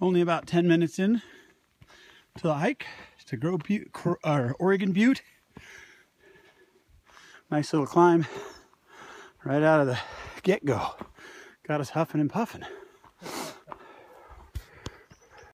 Only about 10 minutes in to the hike to Grow Butte, or Oregon Butte. Nice little climb right out of the get go. Got us huffing and puffing.